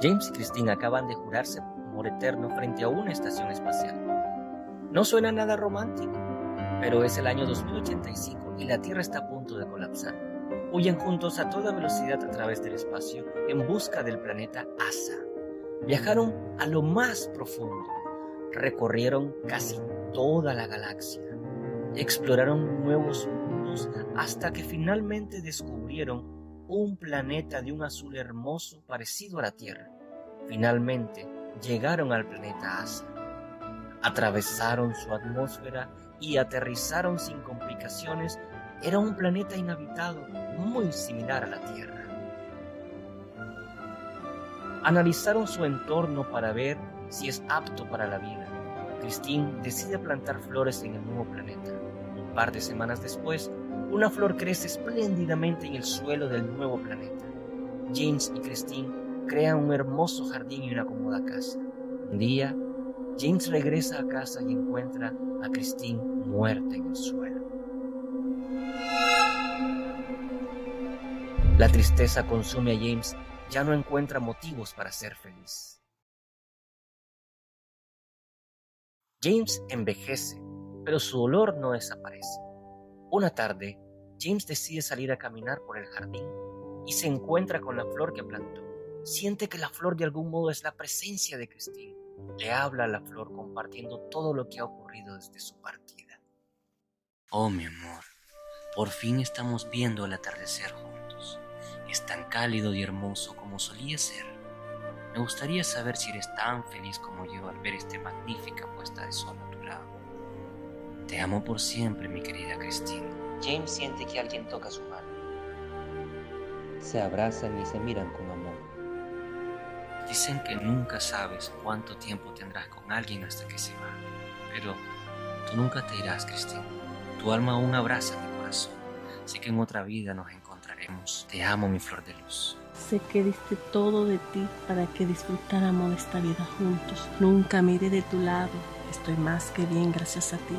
James y Christine acaban de jurarse amor eterno frente a una estación espacial. No suena nada romántico, pero es el año 2085 y la Tierra está a punto de colapsar. Huyen juntos a toda velocidad a través del espacio en busca del planeta Asa. Viajaron a lo más profundo, recorrieron casi toda la galaxia, exploraron nuevos mundos hasta que finalmente descubrieron un planeta de un azul hermoso parecido a la Tierra. Finalmente llegaron al planeta Asa. Atravesaron su atmósfera y aterrizaron sin complicaciones. Era un planeta inhabitado muy similar a la Tierra. Analizaron su entorno para ver si es apto para la vida. Christine decide plantar flores en el nuevo planeta. Un par de semanas después, una flor crece espléndidamente en el suelo del nuevo planeta. James y Christine crean un hermoso jardín y una cómoda casa. Un día, James regresa a casa y encuentra a Christine muerta en el suelo. La tristeza consume a James, ya no encuentra motivos para ser feliz. James envejece, pero su dolor no desaparece. Una tarde, James decide salir a caminar por el jardín y se encuentra con la flor que plantó. Siente que la flor de algún modo es la presencia de Christine. Le habla a la flor compartiendo todo lo que ha ocurrido desde su partida. Oh, mi amor, por fin estamos viendo el atardecer juntos. Es tan cálido y hermoso como solía ser. Me gustaría saber si eres tan feliz como yo al ver esta magnífica puesta de sol a tu lado. Te amo por siempre, mi querida Cristina. James siente que alguien toca su mano. Se abrazan y se miran con amor. Dicen que nunca sabes cuánto tiempo tendrás con alguien hasta que se va. Pero tú nunca te irás, Cristina. Tu alma aún abraza mi corazón. Sé que en otra vida nos encontraremos. Te amo, mi flor de luz. Sé que diste todo de ti para que disfrutáramos de esta vida juntos. Nunca me iré de tu lado. Estoy más que bien gracias a ti.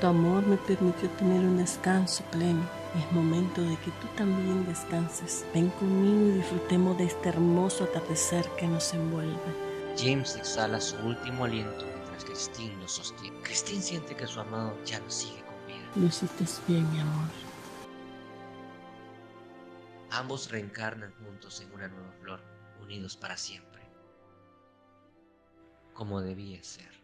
Tu amor me permitió tener un descanso pleno. Es momento de que tú también descanses. Ven conmigo y disfrutemos de este hermoso atardecer que nos envuelve. James exhala su último aliento mientras Christine lo sostiene. Christine siente que su amado ya no sigue con vida. Lo hiciste bien, mi amor. Ambos reencarnan juntos en una nueva flor, unidos para siempre. Como debía ser.